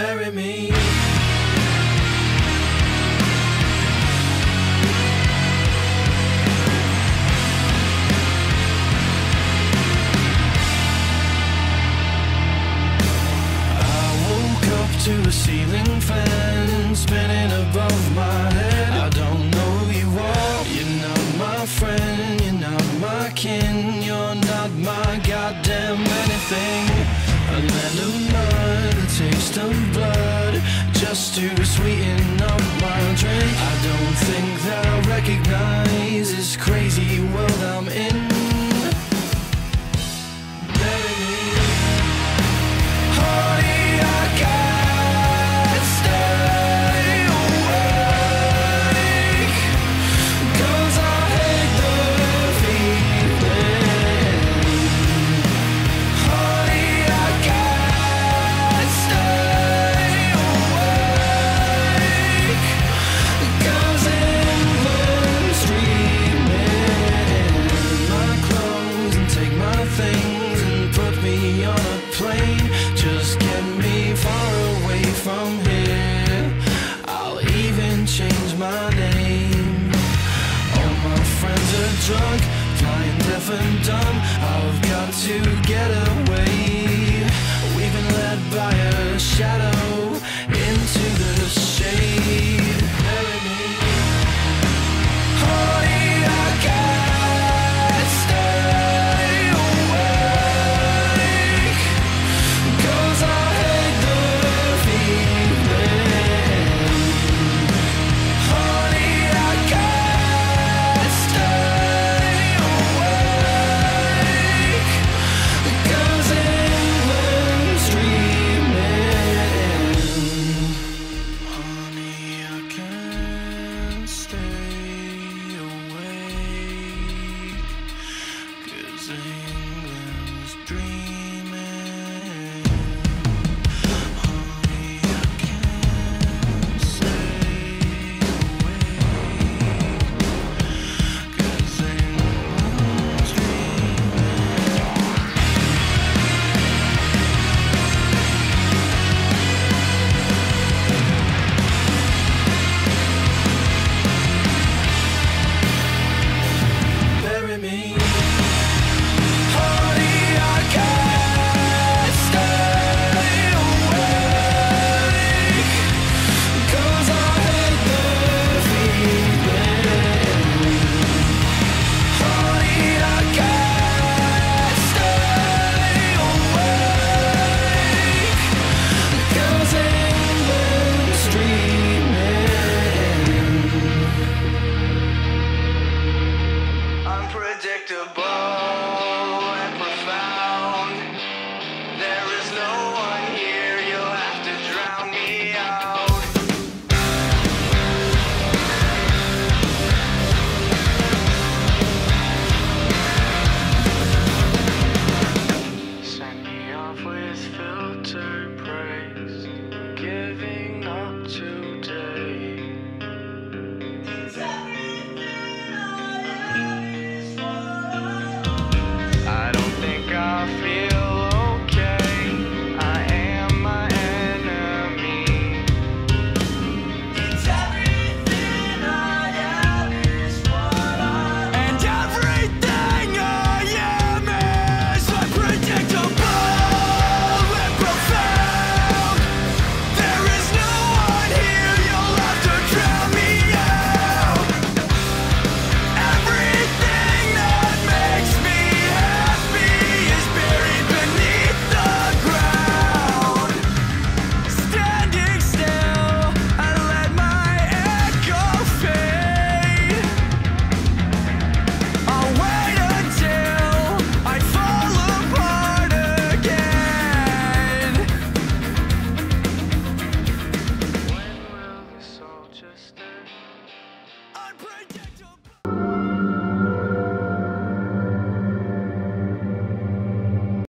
bury me. I woke up to a ceiling fan spinning above my head. I don't know who you are. You're not my friend. You're not my kin. You're not my goddamn anything taste of blood, just to sweeten up my drink. on a plane. Just get me far away from here. I'll even change my name. All my friends are drunk, blind, deaf, and dumb. I've got to get away. We've been led by